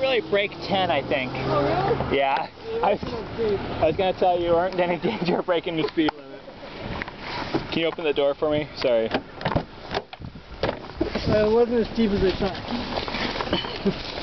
didn't really break 10, I think. Oh, really? Yeah. I was, I was going to tell you you weren't in any danger of breaking the speed limit. Can you open the door for me? Sorry. Uh, it wasn't as steep as I thought.